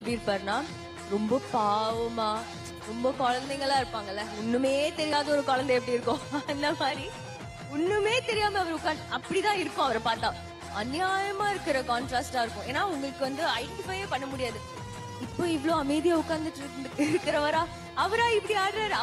எப்படி இருப்பாருன்னா ரொம்ப பாவமா ரொம்ப குழந்தைங்களா இருப்பாங்கல்ல. ஒண்ணுமே தெரியாத ஒரு குழந்தை எப்படி இருக்கும் அந்த மாதிரி. ஒண்ணுமே தெரியாம அவர் உட்காந்து அப்படிதான் இருக்கும் அவரை பார்த்தா. அநியாயமா இருக்கிற கான்ட்ராஸ்டா இருக்கும். ஏன்னா உங்களுக்கு வந்து ஐடென்டிஃபையே பண்ண முடியாது. இப்போ இவ்ளோ அமைதியா உட்கார்ந்துட்டு இருக்கிறவரா? அவரா இப்படி ஆடுறாரு?